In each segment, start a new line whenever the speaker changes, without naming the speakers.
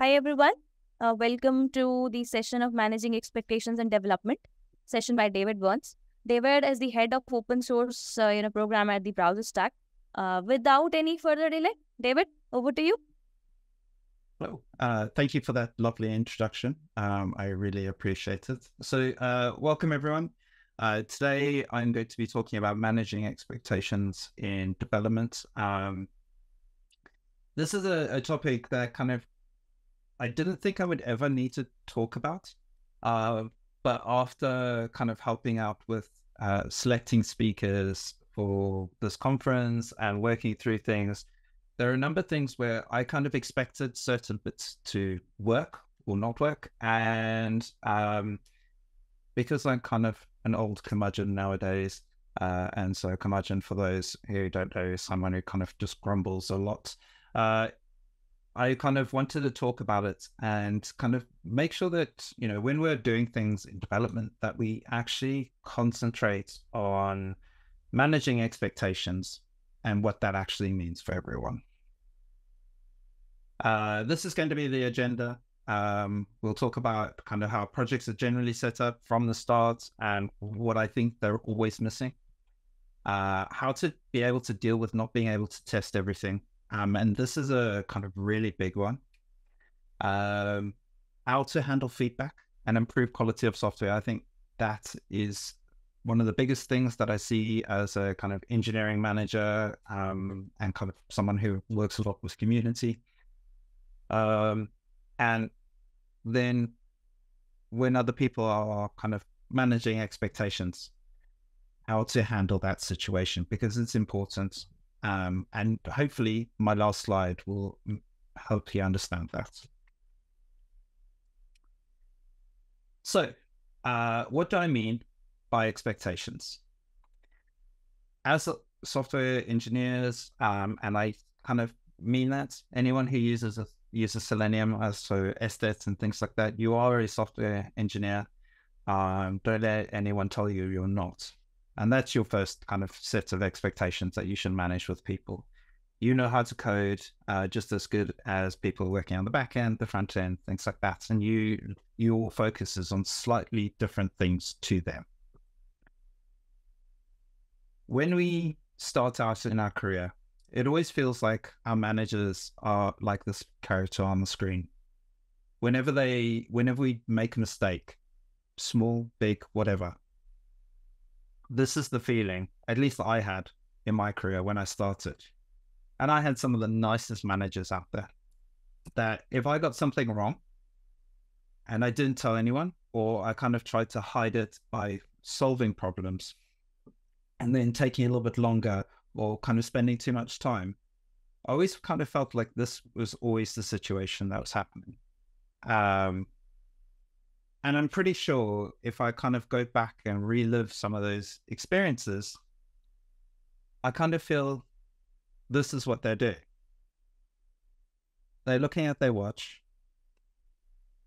Hi, everyone. Uh, welcome to the session of Managing Expectations and Development, session by David Burns. David is the head of open source uh, you know, program at the BrowserStack. Uh, without any further delay, David, over to you.
Hello. Uh, thank you for that lovely introduction. Um, I really appreciate it. So, uh, welcome everyone. Uh, today, I'm going to be talking about managing expectations in development. Um, this is a, a, topic that kind of I didn't think I would ever need to talk about, uh, but after kind of helping out with uh, selecting speakers for this conference and working through things, there are a number of things where I kind of expected certain bits to work or not work, and um, because I'm kind of an old curmudgeon nowadays. Uh, and so curmudgeon, for those who don't know, is someone who kind of just grumbles a lot. Uh, I kind of wanted to talk about it and kind of make sure that, you know, when we're doing things in development, that we actually concentrate on managing expectations and what that actually means for everyone. Uh, this is going to be the agenda. Um, we'll talk about kind of how projects are generally set up from the start and what I think they're always missing. Uh, how to be able to deal with not being able to test everything. Um, and this is a kind of really big one. Um, how to handle feedback and improve quality of software. I think that is one of the biggest things that I see as a kind of engineering manager um, and kind of someone who works a lot with community. Um, and then when other people are kind of managing expectations, how to handle that situation because it's important. Um, and hopefully, my last slide will help you understand that. So, uh, what do I mean by expectations? As software engineers, um, and I kind of mean that anyone who uses a uses Selenium, as so SDET and things like that, you are a software engineer. Um, don't let anyone tell you you're not. And that's your first kind of set of expectations that you should manage with people. You know how to code uh, just as good as people working on the back end, the front end, things like that. And you your focus is on slightly different things to them. When we start out in our career, it always feels like our managers are like this character on the screen. Whenever they, whenever we make a mistake, small, big, whatever, this is the feeling, at least I had in my career when I started. And I had some of the nicest managers out there that if I got something wrong and I didn't tell anyone, or I kind of tried to hide it by solving problems and then taking a little bit longer or kind of spending too much time. I always kind of felt like this was always the situation that was happening. Um, and I'm pretty sure if I kind of go back and relive some of those experiences, I kind of feel this is what they're doing. They're looking at their watch,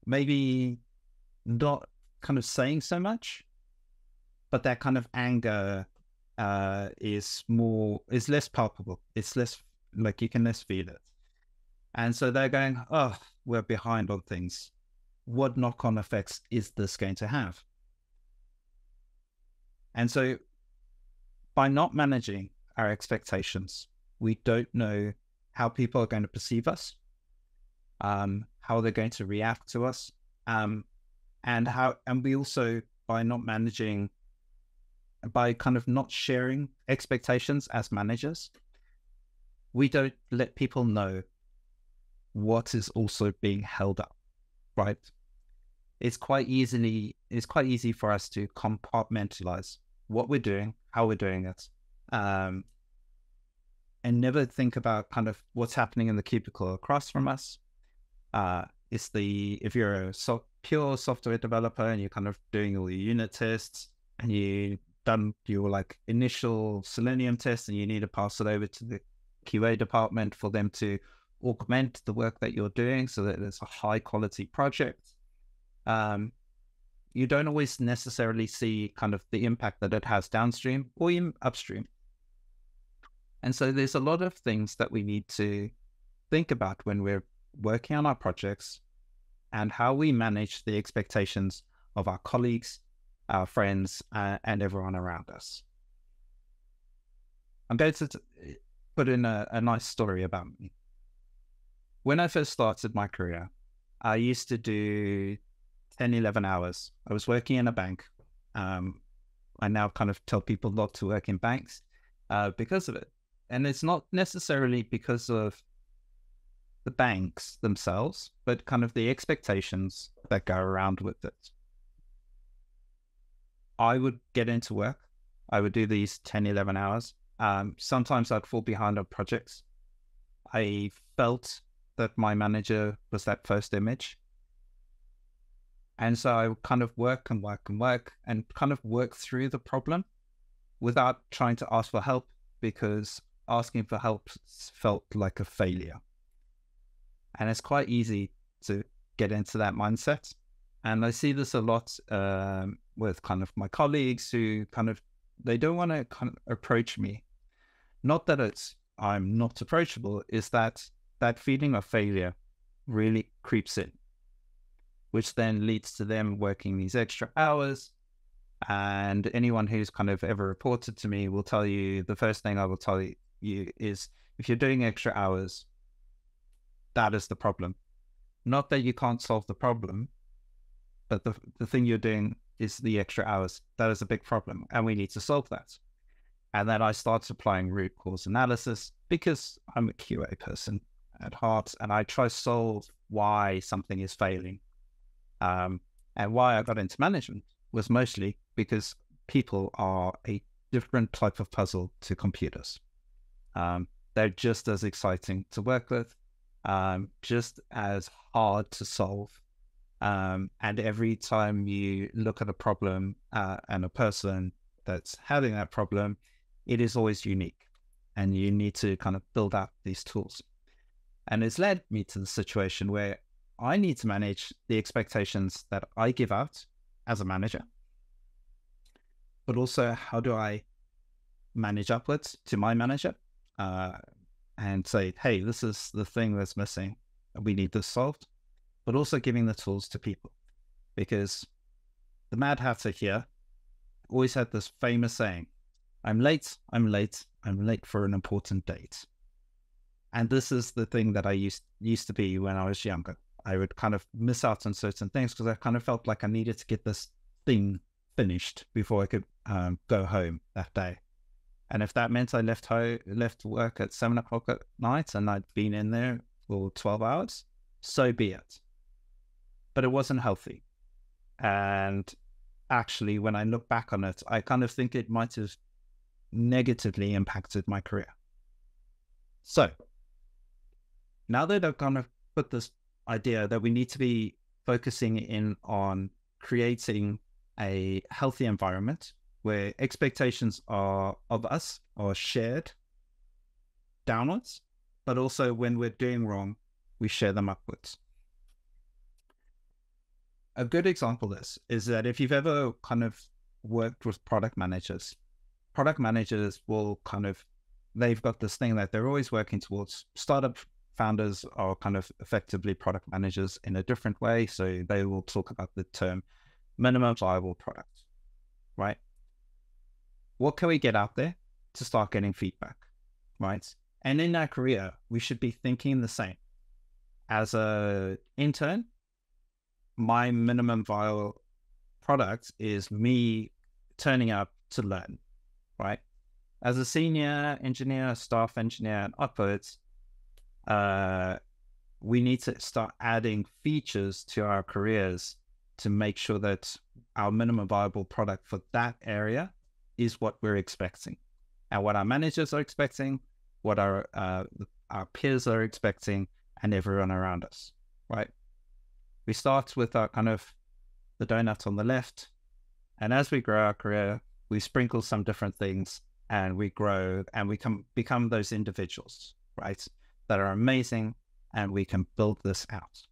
maybe not kind of saying so much, but that kind of anger uh, is more is less palpable. It's less like you can less feel it. And so they're going, oh, we're behind on things. What knock on effects is this going to have? And so by not managing our expectations, we don't know how people are going to perceive us, um, how they're going to react to us, um, and how, and we also by not managing by kind of not sharing expectations as managers, we don't let people know what is also being held up, right? It's quite easily it's quite easy for us to compartmentalize what we're doing, how we're doing it, um, and never think about kind of what's happening in the cubicle across from us. Uh, it's the if you're a so, pure software developer and you're kind of doing all your unit tests and you done your like initial Selenium test and you need to pass it over to the QA department for them to augment the work that you're doing so that it's a high quality project. Um, you don't always necessarily see kind of the impact that it has downstream or even upstream. And so there's a lot of things that we need to think about when we're working on our projects and how we manage the expectations of our colleagues, our friends, uh, and everyone around us. I'm going to put in a, a nice story about me. When I first started my career, I used to do 10, 11 hours. I was working in a bank. Um, I now kind of tell people not to work in banks uh, because of it. And it's not necessarily because of the banks themselves, but kind of the expectations that go around with it. I would get into work. I would do these 10, 11 hours. Um, sometimes I'd fall behind on projects. I felt that my manager was that first image. And so I kind of work and work and work and kind of work through the problem without trying to ask for help because asking for help felt like a failure. And it's quite easy to get into that mindset. And I see this a lot um, with kind of my colleagues who kind of they don't want to kind of approach me. Not that it's I'm not approachable, is that that feeling of failure really creeps in, which then leads to them working these extra hours. And anyone who's kind of ever reported to me will tell you the first thing I will tell you is if you're doing extra hours, that is the problem. Not that you can't solve the problem, but the, the thing you're doing is the extra hours. That is a big problem, and we need to solve that. And then I started applying root cause analysis because I'm a QA person at heart, and I try to solve why something is failing. Um, and why I got into management was mostly because people are a different type of puzzle to computers. Um, they're just as exciting to work with, um, just as hard to solve. Um, and every time you look at a problem uh, and a person that's having that problem, it is always unique. And you need to kind of build up these tools. And it's led me to the situation where I need to manage the expectations that I give out as a manager. But also, how do I manage upwards to my manager uh, and say, hey, this is the thing that's missing. We need this solved. But also giving the tools to people. Because the Mad Hatter here always had this famous saying I'm late, I'm late, I'm late for an important date. And this is the thing that I used used to be when I was younger. I would kind of miss out on certain things because I kind of felt like I needed to get this thing finished before I could um, go home that day. And if that meant I left home, left work at seven o'clock at night and I'd been in there for 12 hours, so be it. But it wasn't healthy. And actually, when I look back on it, I kind of think it might have negatively impacted my career. So now that I've kind of put this idea that we need to be focusing in on creating a healthy environment where expectations are of us are shared downwards, but also when we're doing wrong, we share them upwards. A good example of this is that if you've ever kind of worked with product managers, product managers will kind of they've got this thing that they're always working towards. Startup founders are kind of effectively product managers in a different way. So they will talk about the term minimum viable product, right? what can we get out there to start getting feedback, right? And in our career, we should be thinking the same. As a intern, my minimum viable product is me turning up to learn, right? As a senior engineer, staff engineer, and upwards, uh, we need to start adding features to our careers to make sure that our minimum viable product for that area is what we're expecting, and what our managers are expecting, what our uh, our peers are expecting, and everyone around us. Right? We start with our kind of the donut on the left, and as we grow our career, we sprinkle some different things, and we grow, and we can become those individuals, right? That are amazing, and we can build this out.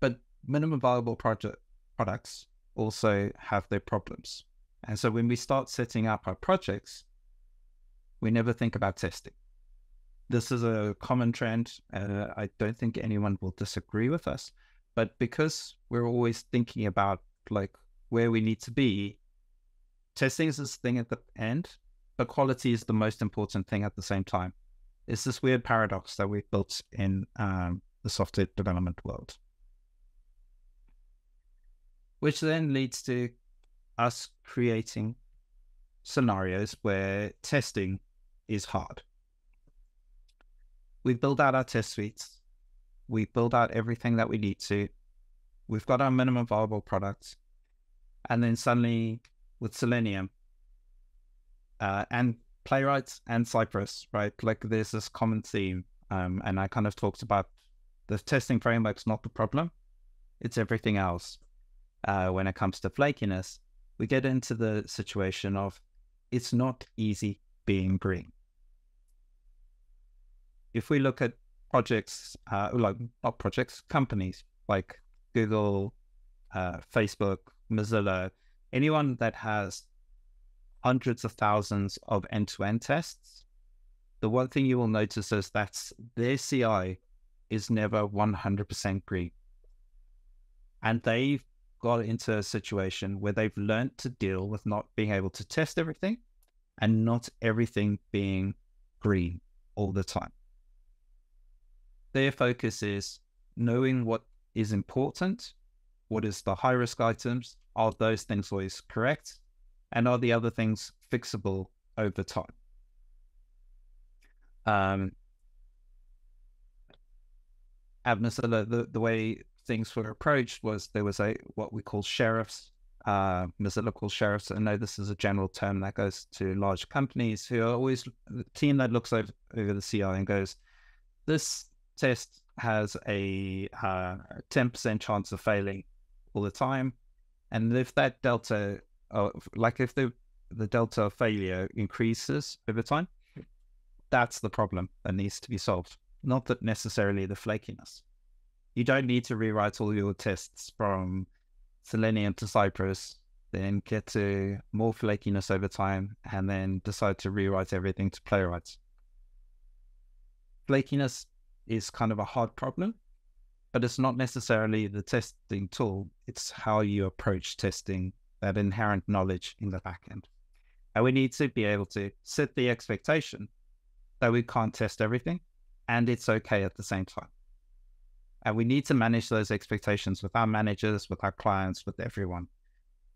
But minimum viable project products also have their problems. And so when we start setting up our projects, we never think about testing. this is a common trend. Uh, I don't think anyone will disagree with us, but because we're always thinking about like where we need to be, testing is this thing at the end, but quality is the most important thing at the same time. It's this weird paradox that we've built in um, the software development world, which then leads to us creating scenarios where testing is hard. We build out our test suites. We build out everything that we need to. We've got our minimum viable products. And then suddenly with Selenium uh, and Playwright and Cypress, right? Like there's this common theme. Um, and I kind of talked about the testing framework's not the problem. It's everything else. Uh, when it comes to flakiness, we get into the situation of it's not easy being green. If we look at projects, uh, like not projects, companies like Google, uh, Facebook, Mozilla, anyone that has hundreds of thousands of end-to-end tests, the one thing you will notice is that their CI is never 100% green. And they've got into a situation where they've learned to deal with not being able to test everything and not everything being green all the time. Their focus is knowing what is important, what is the high risk items, are those things always correct, and are the other things fixable over time? Um, the, the way things were approached was there was a what we call sheriffs, uh, Mozilla calls sheriffs. I know this is a general term that goes to large companies who are always the team that looks over, over the CI and goes, this test has a uh, 10% chance of failing all the time. And if that delta, uh, like if the, the delta of failure increases over time, that's the problem that needs to be solved, not that necessarily the flakiness. You don't need to rewrite all your tests from Selenium to Cypress, then get to more flakiness over time, and then decide to rewrite everything to Playwright. Flakiness is kind of a hard problem, but it's not necessarily the testing tool, it's how you approach testing that inherent knowledge in the backend. And we need to be able to set the expectation that we can't test everything and it's okay at the same time. And we need to manage those expectations with our managers, with our clients, with everyone.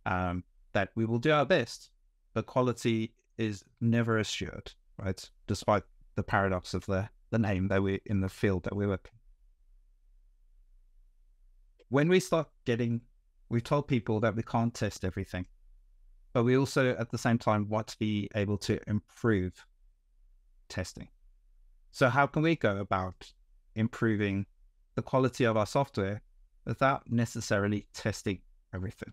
Um, that we will do our best, but quality is never assured, right? Despite the paradox of the, the name that we in the field that we work. When we start getting, we've told people that we can't test everything, but we also at the same time want to be able to improve testing. So how can we go about improving the quality of our software without necessarily testing everything.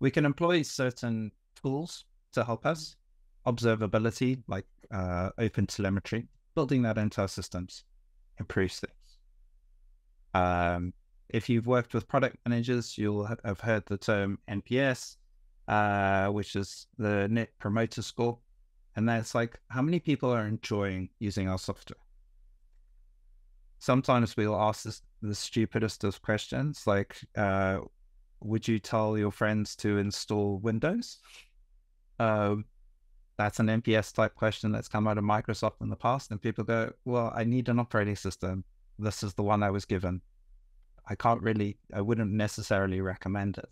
We can employ certain tools to help us, observability like uh, OpenTelemetry, building that into our systems improves things. Um, if you've worked with product managers, you'll have heard the term NPS, uh, which is the Net Promoter Score. And that's like how many people are enjoying using our software? Sometimes we'll ask this, the stupidest of questions like uh, would you tell your friends to install windows? Um, that's an nps type question that's come out of microsoft in the past and people go well i need an operating system. This is the one i was given i can't really i wouldn't necessarily recommend it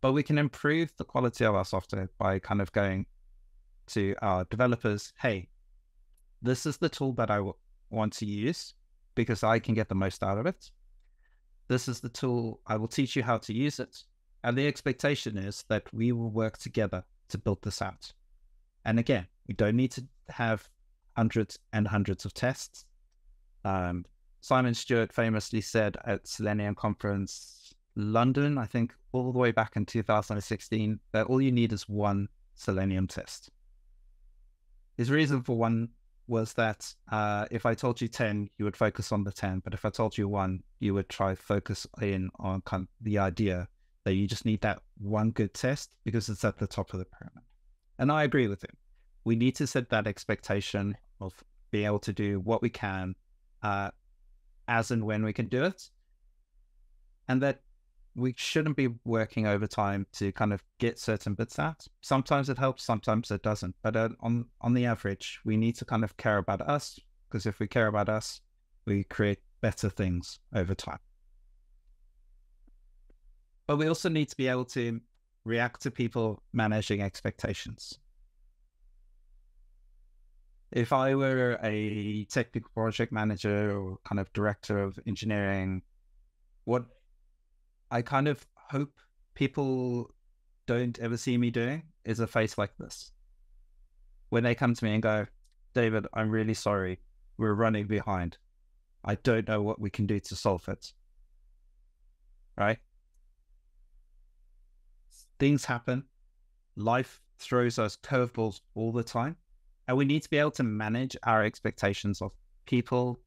but we can improve the quality of our software by kind of going to our developers hey this is the tool that I want to use because I can get the most out of it. This is the tool. I will teach you how to use it. And the expectation is that we will work together to build this out. And again, we don't need to have hundreds and hundreds of tests. Um, Simon Stewart famously said at Selenium Conference London, I think all the way back in 2016, that all you need is one Selenium test. His reason for one was that uh, if I told you 10, you would focus on the 10. But if I told you one, you would try to focus in on kind of the idea that you just need that one good test because it's at the top of the pyramid. And I agree with him. We need to set that expectation of being able to do what we can uh, as and when we can do it. And that we shouldn't be working overtime to kind of get certain bits out. Sometimes it helps, sometimes it doesn't. But uh, on on the average, we need to kind of care about us because if we care about us, we create better things over time. But we also need to be able to react to people managing expectations. If I were a technical project manager or kind of director of engineering, what I kind of hope people don't ever see me doing is a face like this. When they come to me and go, David, I'm really sorry. We're running behind. I don't know what we can do to solve it. Right? Things happen. Life throws us curveballs all the time. And we need to be able to manage our expectations of people,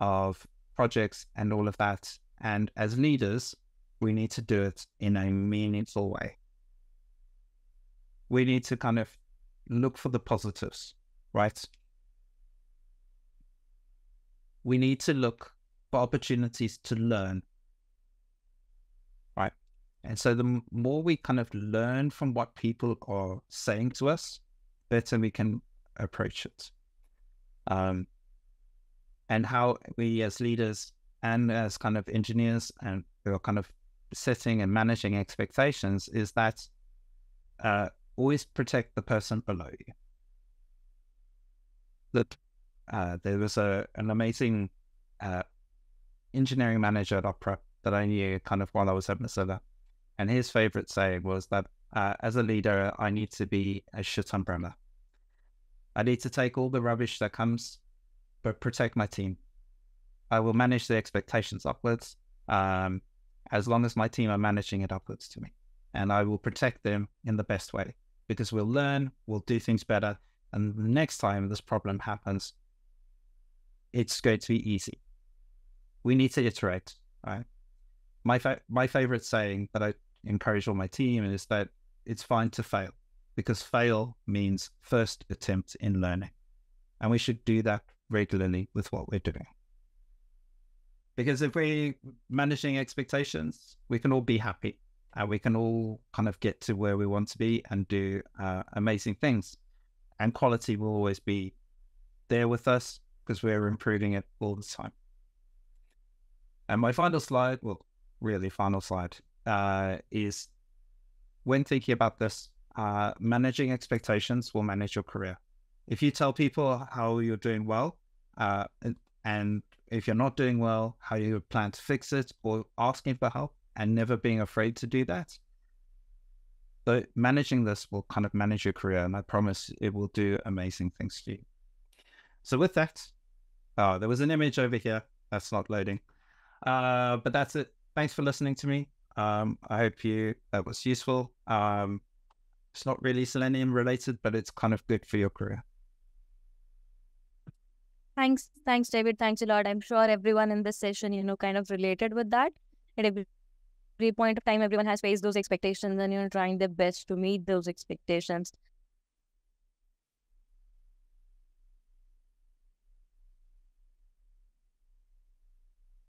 of projects, and all of that. And as leaders, we need to do it in a meaningful way. We need to kind of look for the positives, right? we need to look for opportunities to learn. Right. And so the more we kind of learn from what people are saying to us, better we can approach it. Um, and how we as leaders and as kind of engineers and who are kind of setting and managing expectations is that uh, always protect the person below you. That uh, there was a an amazing uh, engineering manager at Opera that I knew kind of while I was at Mozilla. And his favorite saying was that uh, as a leader, I need to be a shit umbrella. I need to take all the rubbish that comes, but protect my team. I will manage the expectations upwards um, as long as my team are managing it upwards to me. And I will protect them in the best way because we'll learn, we'll do things better. And the next time this problem happens, it's going to be easy. We need to iterate, right? My fa- my favorite saying that I encourage all my team is that it's fine to fail because fail means first attempt in learning. And we should do that regularly with what we're doing. Because if we're managing expectations, we can all be happy and we can all kind of get to where we want to be and do uh, amazing things. And quality will always be there with us because we're improving it all the time. And my final slide, well, really final slide, uh, is when thinking about this, uh, managing expectations will manage your career. If you tell people how you're doing well, uh, and if you're not doing well, how you plan to fix it, or asking for help and never being afraid to do that, so managing this will kind of manage your career, and I promise it will do amazing things for you. So with that, Oh, there was an image over here. That's not loading. Uh, but that's it. Thanks for listening to me. Um, I hope you that was useful. Um, it's not really Selenium related, but it's kind of good for your career.
Thanks, thanks, David. Thanks a lot. I'm sure everyone in this session, you know, kind of related with that. At every point of time, everyone has faced those expectations and you know, trying their best to meet those expectations.